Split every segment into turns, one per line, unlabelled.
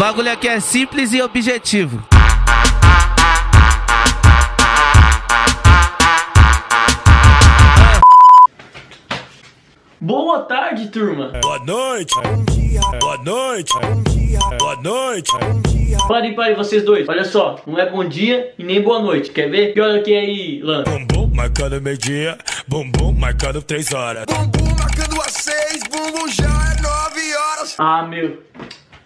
bagulho aqui é simples e objetivo.
Boa tarde, turma.
Boa noite. Bom dia. Boa noite. Bom dia. Boa noite. Bom dia.
Parem, parem, vocês dois. Olha só, não é bom dia e nem boa noite. Quer ver? Que hora que é aí, Lan?
Bumbum marcando meio-dia. Bumbum marcando três horas.
Bumbum marcando às seis. Bumbum já é nove horas.
Ah, meu.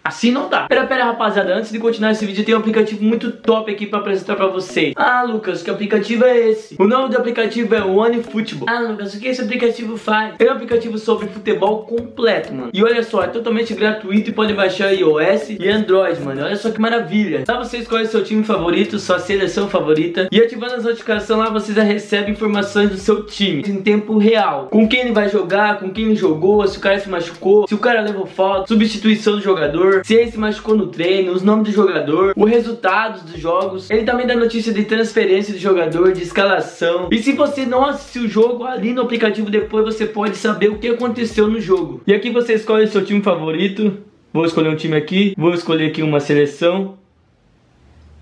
Assim não dá. Pera, pera, rapaziada. Antes de continuar esse vídeo, tem um aplicativo muito top aqui pra apresentar pra vocês. Ah, Lucas, que aplicativo é esse? O nome do aplicativo é OneFootball. Ah, Lucas, o que esse aplicativo faz? É um aplicativo sobre futebol completo, mano. E olha só, é totalmente gratuito e pode baixar iOS e Android, mano. Olha só que maravilha. Lá você escolhe seu time favorito, sua seleção favorita. E ativando as notificações lá, você já recebe informações do seu time em tempo real. Com quem ele vai jogar, com quem ele jogou, se o cara se machucou, se o cara levou falta, substituição do jogador jogador, se ele se machucou no treino, os nomes do jogador, os resultados dos jogos. Ele também dá notícia de transferência de jogador, de escalação. E se você não assistiu o jogo, ali no aplicativo depois você pode saber o que aconteceu no jogo. E aqui você escolhe o seu time favorito. Vou escolher um time aqui, vou escolher aqui uma seleção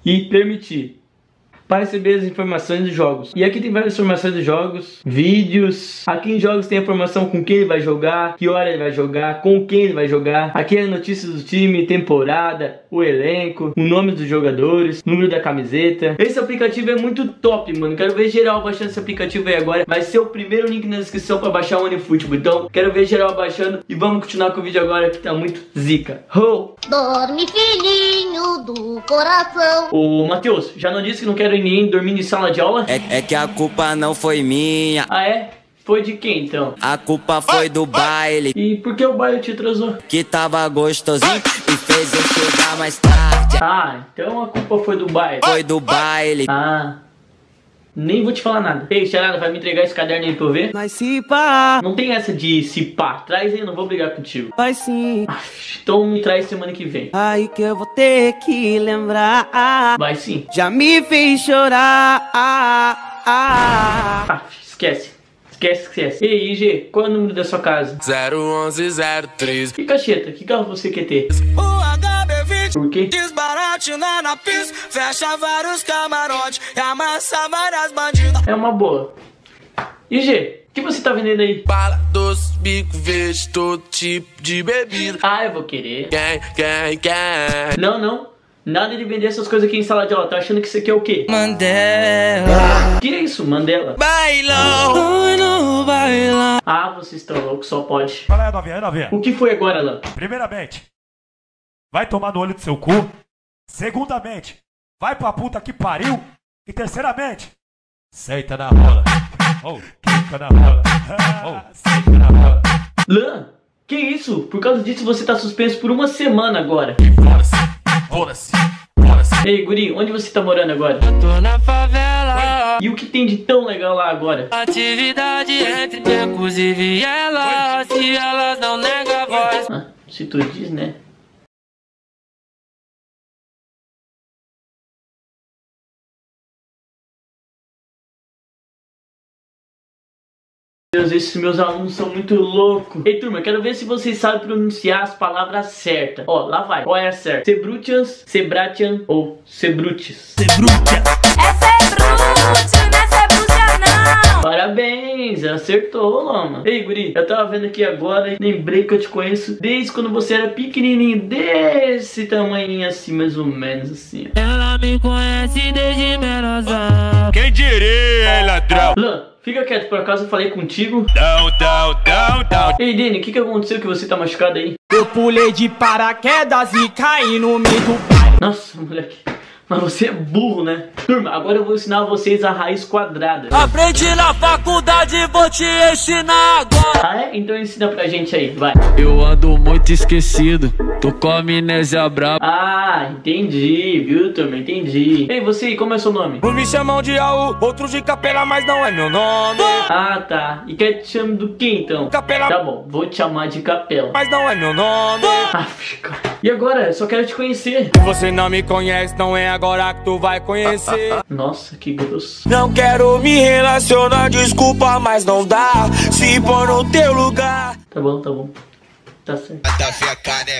e permitir para receber as informações dos jogos. E aqui tem várias informações dos jogos, vídeos. Aqui em jogos tem a informação com quem ele vai jogar, que hora ele vai jogar, com quem ele vai jogar. Aqui é notícias do time, temporada, o elenco, o nome dos jogadores, número da camiseta. Esse aplicativo é muito top, mano. Quero ver geral baixando esse aplicativo aí agora. Vai ser o primeiro link na descrição para baixar o OneFootball. Então, quero ver geral baixando e vamos continuar com o vídeo agora que tá muito zica. Ho!
Dorme, filhinho do coração.
Ô, Matheus, já não disse que não quero ninguém dormindo em sala de aula?
É, é que a culpa não foi minha,
Ah, é? Foi de quem, então?
a culpa foi do baile.
E por que o baile te atrasou?
Que tava gostosinho e fez eu chegar mais tarde.
Ah, então a culpa foi do baile.
Foi do baile.
Ah, nem vou te falar nada. Ei, Xarada, vai me entregar esse caderno aí pra eu ver?
Mas se pá,
Não tem essa de se pá. Traz aí, eu não vou brigar contigo.
vai sim.
Aff, Então me traz semana que vem.
Aí que eu vou ter que lembrar.
Vai sim.
Já me fez chorar.
Aff, esquece. Esquece, esquece. Ei, IG, qual é o número da sua casa?
01103.
Que cacheta, que carro você quer ter?
O HB20
Por quê?
desbarate lá na pista, fecha vários camarotes e amassa várias bandidas.
É uma boa. IG, o que você tá vendendo aí?
Bala, doce, bico, verde, todo tipo de bebida.
Ah, eu vou querer.
Quem, quem, quem?
Não, não. Nada de vender essas coisas aqui em sala de aula. Tá achando que isso aqui é o quê?
Mandela.
Que é isso, Mandela?
Bailão,
Ai, não vai lá.
Ah, vocês estão loucos, só pode.
Fala aí, novinha, aí, novinha.
O que foi agora, Lan?
Primeiramente, vai tomar no olho do seu cu. Segundamente, vai pra puta que pariu. E terceiramente, senta na rola. Oh, quica na rola. Oh, senta na rola.
Lan, que isso? Por causa disso você tá suspenso por uma semana agora.
Foda-se, foda-se, foda-se.
Ei, guri, onde você tá morando agora?
tô na favela.
E o que tem de tão legal lá agora?
Atividade entre inclusive e elas, se elas não negam a voz.
Ah, se tu diz, né? Deus, esses meus alunos são muito loucos. Ei, turma, quero ver se vocês sabem pronunciar as palavras certas. Ó, lá vai. Qual é a certa? Sebrutians, Sebratian ou Sebrutis?
Essa é bruxa, nessa é não.
Parabéns, acertou, Lama. Ei, guri, eu tava vendo aqui agora e lembrei que eu te conheço desde quando você era pequenininho, desse tamanho assim, mais ou menos assim.
Ela me conhece desde menosão.
Quem diria, ladrão?
Lan, fica quieto, por acaso eu falei contigo?
Down, down, down, down.
Ei, Dani, o que, que aconteceu que você tá machucado aí?
Eu pulei de paraquedas e caí no meio do baile.
Nossa, moleque. Mas você é burro, né? Turma, agora eu vou ensinar vocês a raiz quadrada.
Aprendi na faculdade, vou te ensinar agora.
Ah, é? Então ensina pra gente aí, vai.
Eu ando muito esquecido, tô com amnésia braba.
Ah, entendi, viu, turma? Entendi. Ei, você, como é seu nome?
Não me chamam de Raul, outros de Capela, mas não é meu nome.
Ah, tá. E quer te chamar do que então?
Capela,
Tá bom, vou te chamar de Capela.
mas não é meu nome.
Ah, cara. E agora? Eu só quero te conhecer.
Você não me conhece, não é agora que tu vai conhecer.
Nossa, que grosso.
Não quero me relacionar, desculpa, mas não dá. Se pôr no teu lugar.
Tá bom, tá bom. Tá certo.
Tá ficando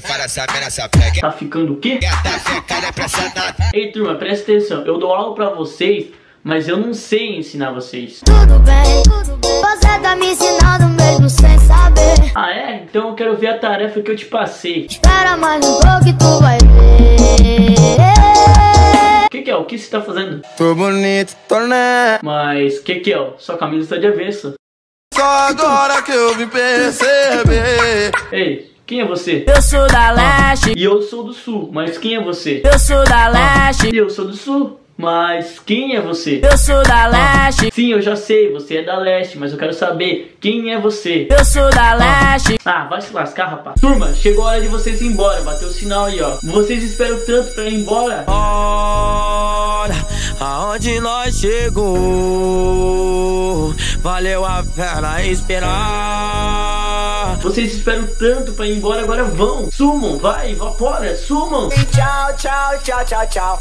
fala essa essa pega.
Tá ficando o quê?
Tá ficando impressionado.
Ei, turma, presta atenção. Eu dou aula pra vocês, mas eu não sei ensinar vocês.
Tudo bem, você tá me ensinando mesmo sem saber.
Ah, é? Então eu quero ver a tarefa que eu te passei.
Espera mais um pouco e tu vai ver.
O que, que é? O que você tá fazendo?
Tô bonito, tô né.
Mas o que, que é? Sua camisa está de avesso.
Só agora que eu vim perceber.
Ei, quem é você?
Eu sou da leste,
E eu sou do sul, mas quem é você?
eu sou da leste,
E eu sou do sul, mas quem é você?
eu sou da leste,
Sim, eu já sei, você é da leste, mas eu quero saber quem é você.
eu sou da leste.
Ah, vai se lascar, rapaz. Turma, chegou a hora de vocês ir embora. Bateu o sinal aí, ó. Vocês esperam tanto pra ir embora?
Olha aonde nós chegou. Valeu a pena esperar.
Vocês esperam tanto pra ir embora, agora vão. Sumam, vai, evapora, sumam.
Tchau, tchau, tchau, tchau, tchau.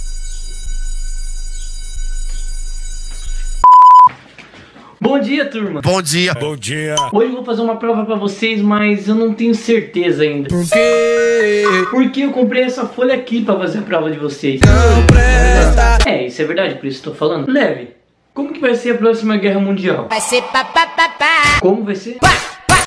Bom dia, turma.
Bom dia.
Bom dia.
Hoje eu vou fazer uma prova pra vocês, mas eu não tenho certeza ainda.
Por quê?
Porque eu comprei essa folha aqui pra fazer a prova de vocês.
Não presta.
É, isso é verdade, por isso que eu tô falando. Leve, como que vai ser a próxima guerra mundial?
Vai ser papapá.
Como vai ser?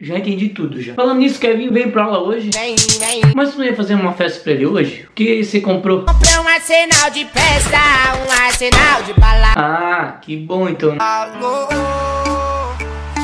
Já entendi tudo já. Falando nisso, Kevin veio pra aula hoje.
Vem, vem.
Mas tu não ia fazer uma festa pra ele hoje? O que você comprou?
Comprei um arsenal de festa, um arsenal de bala.
Ah, que bom então.
Alô,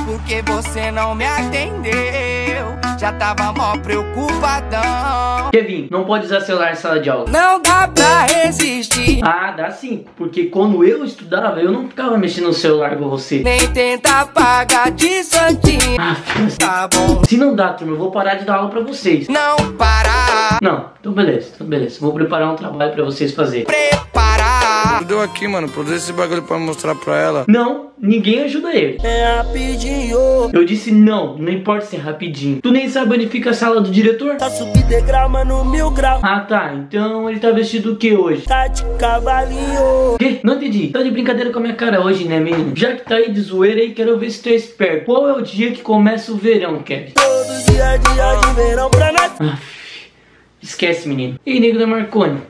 porque você não me atendeu? Já tava mó preocupadão.
Kevin, não pode usar celular em sala de aula.
Não dá pra resistir.
Ah, dá sim, porque quando eu estudava, eu não ficava mexendo no celular com você.
Nem tenta pagar de santinho.
Ah,
Tá bom.
se não dá, turma, eu vou parar de dar aula pra vocês.
Não parar.
Não, então beleza, então beleza. Vou preparar um trabalho pra vocês fazer.
Preparar.
Deu aqui, mano. Produz esse bagulho pra mostrar pra ela.
Não, ninguém ajuda ele.
É rapidinho.
Eu disse não, não importa se é rapidinho. Tu nem sabe onde fica a sala do diretor?
Tá subir degrau, mano, mil grau.
Ah tá, então ele tá vestido o que hoje?
Tá de cavalinho.
Que? Não entendi. Tá de brincadeira com a minha cara hoje, né, menino? Já que tá aí de zoeira aí, quero ver se tu é esperto. Qual é o dia que começa o verão, Kevin?
Todo dia, dia de verão pra nós.
Ah, esquece, menino. E nego da Marconi,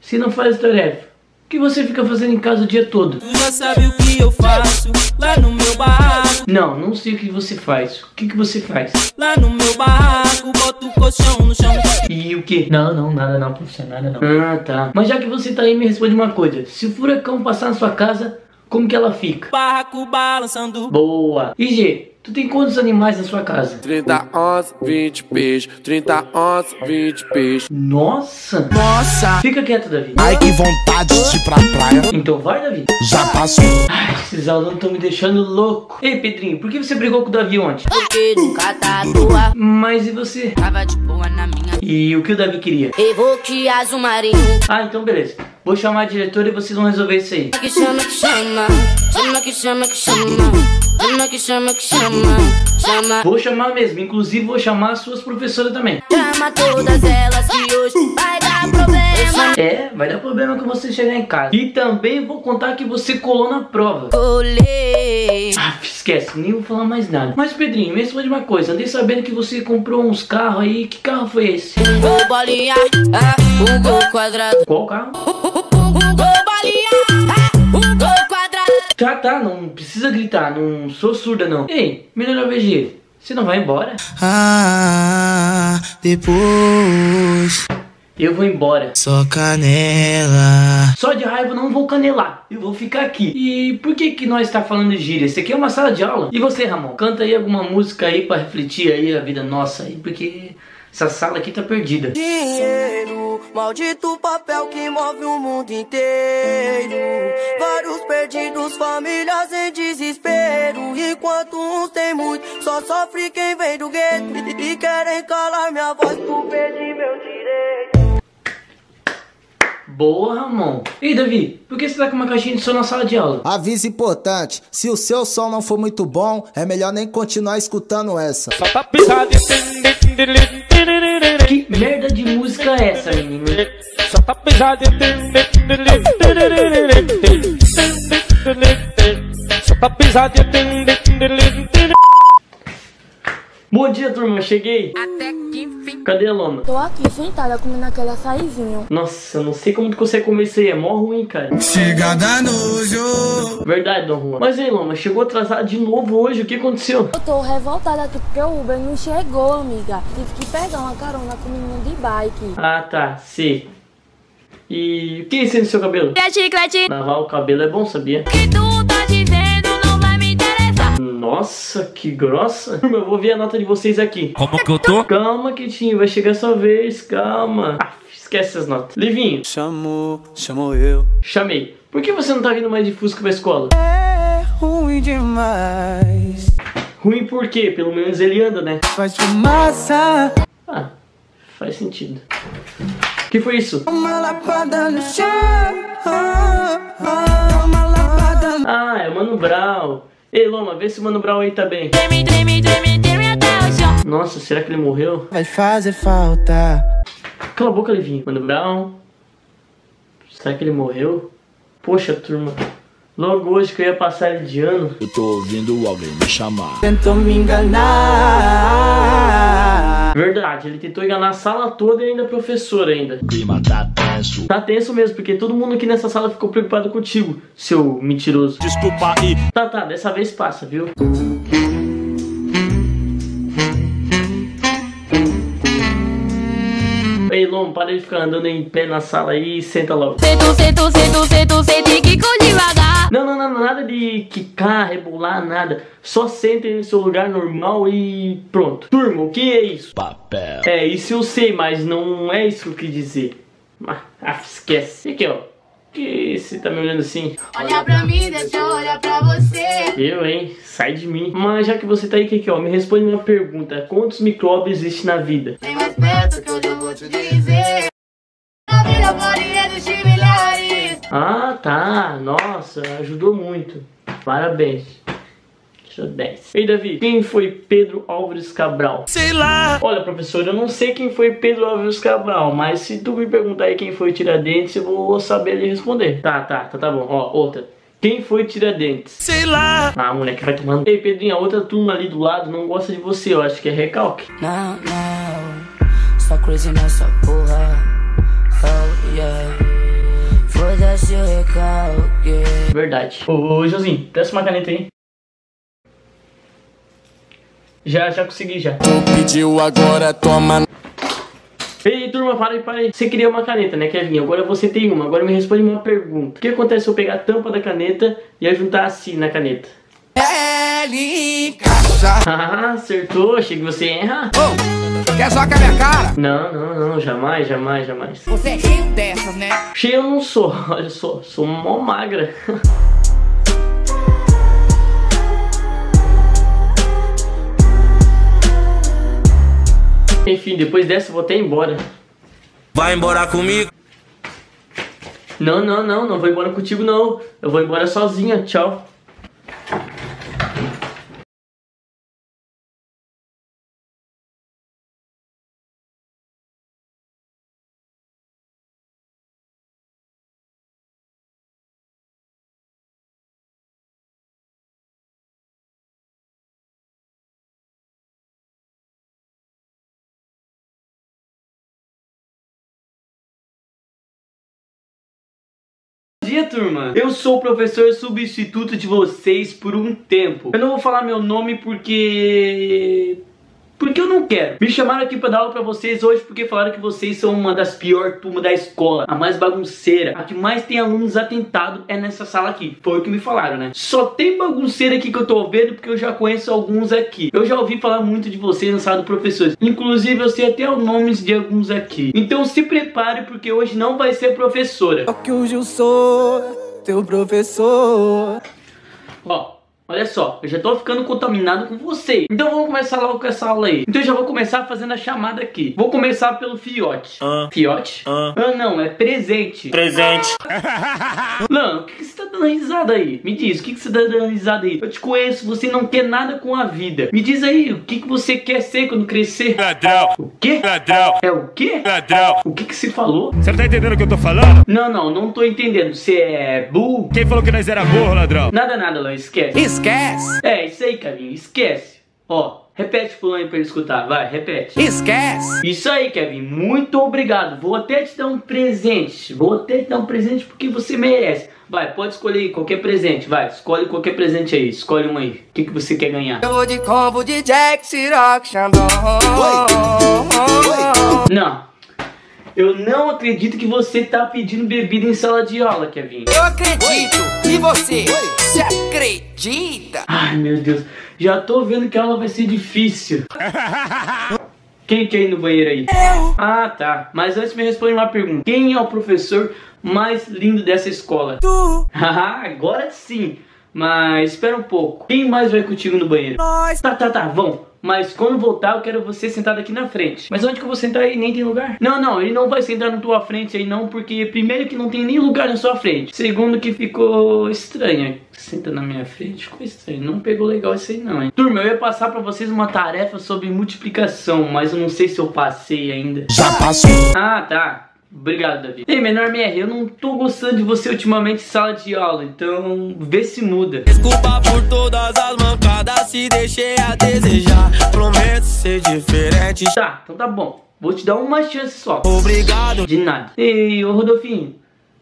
se não faz tarefa, que você fica fazendo em casa o dia todo?
Tu já sabe o que eu faço lá no meu barraco.
Não, não sei o que você faz. O que, que você faz?
Lá no meu barraco, boto o colchão no chão.
E o que? Não, não, nada não, professor, nada não. Ah, tá. Mas já que você tá aí, me responde uma coisa. Se o furacão passar na sua casa, como que ela fica?
Barraco balançando.
Boa. IG, tu tem quantos animais na sua casa?
30 onças, 20 peixes. 30 onças, 20 peixes.
Nossa.
Nossa.
Fica quieto, Davi.
Ai que vontade de ir pra praia.
Então vai, Davi.
Já passou.
Ai, esses alunos estão me deixando louco. Ei, Pedrinho, por que você brigou com o Davi ontem?
Porque nunca tá à.
Mas e você?
Tava de boa na minha.
E o que o Davi queria?
Evoque azul marinho.
Ah, então beleza. Vou chamar a diretora e vocês vão resolver isso aí.
Que chama, que chama. Chama, que chama, que chama. Chama, que chama, que chama. Chama,
Vou chamar mesmo, inclusive vou chamar as suas professoras também.
chama todas elas que hoje vai dar problema.
É, vai dar problema quando você chegar em casa. E também vou contar que você colou na prova.
Colei.
Ah, esquece, nem vou falar mais nada. Mas Pedrinho, me responde uma coisa. Andei sabendo que você comprou uns carros aí. Que carro foi esse?
Bolinha, ah, gol quadrado.
Qual carro? Tá, tá, não precisa gritar. Não sou surda, não. Ei, melhor VG, você não vai embora?
Ah, depois.
Eu vou embora.
Só canela.
Só de raiva eu não vou canelar. Eu vou ficar aqui. E por que que nós está falando de gíria? Isso aqui é uma sala de aula. E você, Ramon? Canta aí alguma música aí pra refletir aí a vida nossa aí, porque essa sala aqui tá perdida.
Dinheiro, maldito papel que move o mundo inteiro. Enquanto uns tem muito, só sofre quem vem do gueto. E querem calar minha voz por perder meu direito.
Boa, Ramon. Ei, Davi, por que você tá com uma caixinha de som na sala de aula?
Aviso importante: se o seu som não for muito bom, é melhor nem continuar escutando essa.
Que merda de música é essa, menino? Bom dia, turma. Cheguei.
Até que enfim.
Cadê a Loma?
Tô aqui sentada comendo aquele açaizinho.
Nossa, eu não sei como tu consegue comer isso aí. É mó ruim, cara.
Chega da nojo.
Verdade, Dom Juan. Mas aí, Loma, chegou atrasado de novo hoje. O que aconteceu?
Eu tô revoltada aqui porque o Uber não chegou, amiga. Tive que pegar uma carona com o menino de bike.
Ah, tá. Sei. E o que é isso aí no seu cabelo?
É chiclete
Lavar o cabelo é bom, sabia?
que tu
Nossa, que grossa. Turma, eu vou ver a nota de vocês aqui.
Como que eu tô?
Calma, Kitinho, vai chegar a sua vez, calma. Ah, esquece essas notas. Livinho,
Chamou, chamou eu.
chamei. Por que você não tá vindo mais de Fusca pra escola?
É ruim demais.
Ruim por quê? Pelo menos ele anda, né?
Faz fumaça.
Ah, faz sentido. que foi isso?
Uma lapada no chão. Uma lapada no
Ah, é o Mano Brown. Ei, Loma, vê se o Mano Brown aí tá bem. Nossa, será que ele morreu?
Vai fazer falta.
Cala a boca, Livinho. Mano Brown. Será que ele morreu? Poxa, turma. Logo hoje que eu ia passar ele de ano.
Eu tô ouvindo alguém me chamar.
Tentou me enganar.
Verdade, ele tentou enganar a sala toda e ainda a professora ainda.
Clima tá tenso.
Tá tenso mesmo, porque todo mundo aqui nessa sala ficou preocupado contigo, seu mentiroso.
Desculpa aí.
Tá, tá, dessa vez passa, viu? Ei, Lom, para de ficar andando em pé na sala aí e senta logo.
Sento, sento, sento, sento, sento, que com devagar.
Não, não, não, nada de quicar, rebolar, nada. Só sentem no seu lugar normal e pronto. Turma, o que é isso?
Papel.
É, isso eu sei, mas não é isso que eu quis dizer. Ah, ah, esquece. Aqui, ó. Que você tá me olhando assim?
Olha pra mim, deixa eu olhar pra você.
Eu, hein? Sai de mim. Mas já que você tá aí, que ó, me responde uma pergunta. Quantos micróbios existem na vida?
Vem mais perto que eu vou te dizer. A vida pode existir milhares.
Ah, tá. Nossa, ajudou muito. Parabéns. Tirou 10. Ei, Davi, quem foi Pedro Álvares Cabral?
Sei lá.
Olha, professor, eu não sei quem foi Pedro Álvares Cabral, mas se tu me perguntar aí quem foi Tiradentes, eu vou saber lhe responder. Tá, tá, tá, tá bom. Ó, outra. Quem foi Tiradentes?
Sei lá.
Ah, moleque, vai tomando. Ei, Pedrinho, a outra turma ali do lado não gosta de você, eu acho que é recalque.
Não, não, só crazy nessa porra. Oh yeah, foda-se o recalque.
Verdade. Ô, ô Josinho, peça uma caneta aí. Já, já consegui, já.
Tu pediu agora, toma.
Ei, turma, para aí, para aí. Você queria uma caneta, né, Kevin? Agora você tem uma. Agora me responde uma pergunta. O que acontece se eu pegar a tampa da caneta e a juntar assim na caneta?
Ele encaixa.
Ah, acertou. Achei que você ia errar.
Ô, quer zoar com a minha cara?
Não, não, não. Jamais, jamais, jamais.
Você é cheio dessas, né?
Cheio eu não sou. Olha só, sou mó magra. Enfim, depois dessa eu vou até embora.
Vai embora comigo.
Não, não, não, não vou embora contigo não. Eu vou embora sozinha, tchau. Dia, turma! Eu sou o professor substituto de vocês por um tempo. Eu não vou falar meu nome porque... Porque eu não quero. Me chamaram aqui pra dar aula pra vocês hoje porque falaram que vocês são uma das piores turmas da escola. A mais bagunceira. A que mais tem alunos atentados é nessa sala aqui. Foi o que me falaram, né? Só tem bagunceira aqui que eu tô vendo porque eu já conheço alguns aqui. Eu já ouvi falar muito de vocês na sala do professor. Inclusive eu sei até os nomes de alguns aqui. Então se prepare porque hoje não vai ser professora.
Só que hoje eu sou teu professor.
Ó, olha só, eu já tô ficando contaminado com você. Então vamos começar logo com essa aula aí. Então eu já vou começar fazendo a chamada aqui. Vou começar pelo fiote. Fiote? Ah. não, é presente.
Presente.
Não, o que, que você tá dando risada aí? Me diz, o que, que você tá dando risada aí? Eu te conheço, você não quer nada com a vida. Me diz aí, o que, que você quer ser quando crescer?
Ladrão.
O quê?
Ladrão.
É o quê?
Ladrão.
O que que se falou?
Você não tá entendendo o que eu tô falando?
Não, não, não tô entendendo. Você é burro?
Quem falou que nós era burro, ladrão?
Nada, nada, Lão, esquece.
Esquece.
É, isso aí, carinho, esquece. Ó, Repete pro Lani pra ele escutar, vai, repete.
Esquece!
Isso aí, Kevin, muito obrigado. Vou até te dar um presente. Vou até te dar um presente porque você merece. Vai, pode escolher qualquer presente, vai. Escolhe qualquer presente aí. Escolhe um aí. O que, que você quer ganhar?
Eu vou de combo de Jack, Ciroc, Xandão.
Não. Eu não acredito que você tá pedindo bebida em sala de aula, Kevin.
Eu acredito. E você? Você acredita?
Ai, meu Deus. Já tô vendo que a aula vai ser difícil. Quem quer ir no banheiro aí?
Eu.
Ah, tá. Mas antes me responde uma pergunta. Quem é o professor mais lindo dessa escola?
Tu.
Haha, agora sim. Mas espera um pouco. Quem mais vai contigo no banheiro?
Nós.
Tá, tá, tá, vão. Mas quando voltar, eu quero você sentado aqui na frente. Mas onde que eu vou sentar aí? Nem tem lugar. Não, não, ele não vai sentar na tua frente aí não, porque primeiro que não tem nem lugar na sua frente. Segundo que ficou estranho. Senta na minha frente, ficou estranho. Não pegou legal isso aí não, hein? Turma, eu ia passar pra vocês uma tarefa sobre multiplicação, mas eu não sei se eu passei ainda.
Já passou.
Ah, tá. Obrigado, Davi. Ei, menor MR, eu não tô gostando de você ultimamente em sala de aula, então vê se muda.
Desculpa por todas as mancadas, se deixei a desejar. Prometo ser diferente.
Tá, então tá bom. Vou te dar uma chance só.
Obrigado.
De nada. Ei, ô Rodolfinho,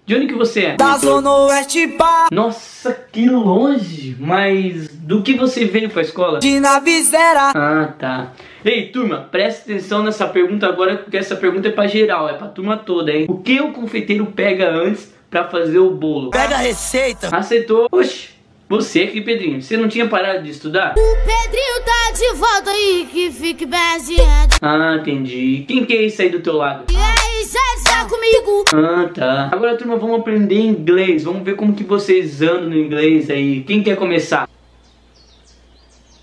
de onde que você é?
Da Zona Oeste Bar.
Nossa, que longe. Mas do que você veio pra escola?
De Navizera.
Ah, tá. Ei, turma, presta atenção nessa pergunta agora, porque essa pergunta é pra geral, é pra turma toda, hein? O que o confeiteiro pega antes pra fazer o bolo?
Pega a receita.
Aceitou? Oxi, você aqui, Pedrinho, você não tinha parado de estudar?
O Pedrinho tá de volta aí, que fique bem.
Ah, entendi. Quem que é isso aí do teu lado?
E está comigo?
Ah, tá. Agora, turma, vamos aprender inglês. Vamos ver como que vocês andam no inglês aí. Quem quer começar?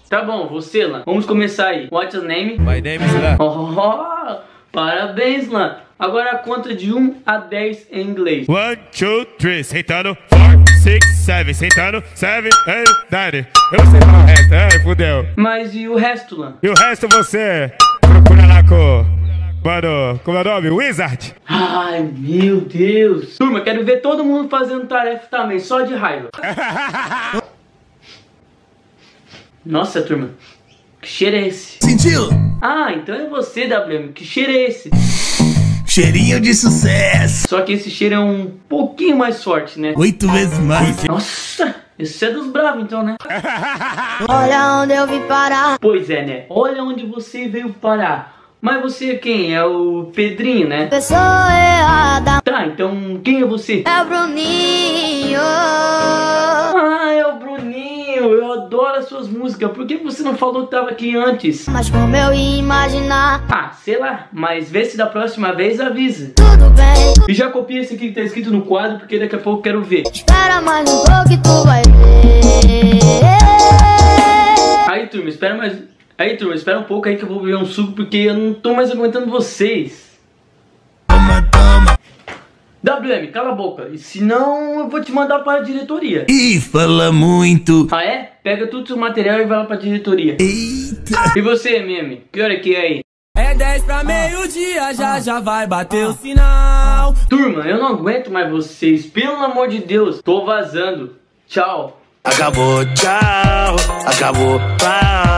Tá bom, você, Lan. Vamos começar aí. What's your name?
My name is Lan.
Oh, parabéns, Lan. Agora a conta de 1 a 10 em inglês.
One, two, three, sentando. Four, six, seven, sentando. Seven, eight, nine. Eu não sei o resto, ai, fudeu.
Mas e o resto, Lan?
E o resto você procura lá com... Mano, como é o nome? Wizard.
Ai, meu Deus. Turma, quero ver todo mundo fazendo tarefa também, só de raiva. Nossa, turma. Que cheiro é esse?
Sentiu?
Ah, então é você, WM. Que cheiro é esse?
Cheirinho de sucesso.
Só que esse cheiro é um pouquinho mais forte, né?
Oito vezes mais.
Nossa, esse é dos bravos então, né?
Olha onde eu vim parar.
Pois é, né? Olha onde você veio parar. Mas você é quem? É o Pedrinho, né?
Pessoa errada.
Tá, então quem é você?
É o Bruninho.
Ah, é o Bruninho. Eu adoro as suas músicas. Por que você não falou que tava aqui antes?
Mas como eu ia imaginar?
Ah, sei lá. Mas vê se da próxima vez avisa.
Tudo bem.
E já copia esse aqui que tá escrito no quadro, porque daqui a pouco eu quero ver.
Espera mais um pouco e tu vai ver.
Aí, turma, espera um pouco aí que eu vou beber um suco, porque eu não tô mais aguentando vocês. WM, cala a boca. E senão eu vou te mandar para a diretoria.
Ih, fala muito.
Ah, é? Pega todo o seu material e vai lá pra diretoria.
Eita.
E você, meme? Que hora que é aí?
É 10 pra meio-dia, já já vai bater o sinal.
Turma, eu não aguento mais vocês. Pelo amor de Deus, tô vazando. Tchau.
Acabou, tchau. Acabou, pá.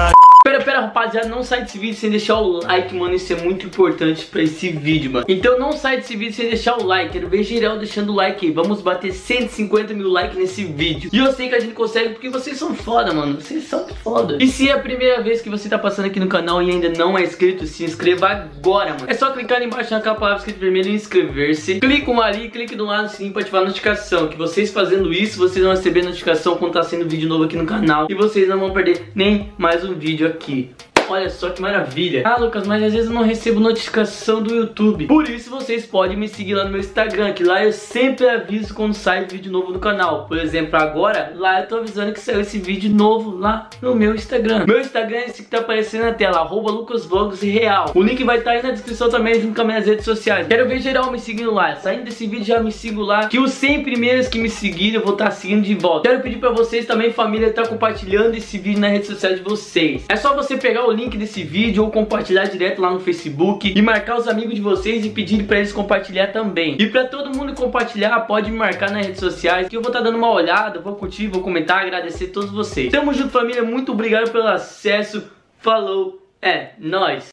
Pera, pera, rapaziada, não sai desse vídeo sem deixar o like, mano, isso é muito importante pra esse vídeo, mano. Então não sai desse vídeo sem deixar o like, quero ver geral deixando o like aí, vamos bater 150 mil likes nesse vídeo. E eu sei que a gente consegue porque vocês são foda, mano, vocês são foda. E se é a primeira vez que você tá passando aqui no canal e ainda não é inscrito, se inscreva agora, mano. É só clicar embaixo naquela palavra escrita vermelho e inscrever-se. Clica um ali, clique do lado do sininho pra ativar a notificação, que vocês fazendo isso, vocês vão receber notificação quando tá sendo vídeo novo aqui no canal. E vocês não vão perder nem mais um vídeo aqui aqui. Olha só que maravilha. Ah, Lucas, mas às vezes eu não recebo notificação do YouTube. Por isso vocês podem me seguir lá no meu Instagram, que lá eu sempre aviso quando sai vídeo novo no canal. Por exemplo, agora, lá eu tô avisando que saiu esse vídeo novo lá no meu Instagram. Meu Instagram é esse que tá aparecendo na tela, arroba lucasvlogs real. O link vai estar tá aí na descrição também, junto com as minhas redes sociais. Quero ver geral me seguindo lá. Saindo desse vídeo, já me sigo lá. Que os 100 primeiros que me seguirem, eu vou estar tá seguindo de volta. Quero pedir pra vocês também, família, estar tá compartilhando esse vídeo nas redes sociais de vocês. É só você pegar o link desse vídeo ou compartilhar direto lá no Facebook e marcar os amigos de vocês e pedir pra eles compartilhar também. E pra todo mundo compartilhar, pode me marcar nas redes sociais que eu vou estar tá dando uma olhada, vou curtir, vou comentar, agradecer a todos vocês. Tamo junto, família. Muito obrigado pelo acesso. Falou, é nóis.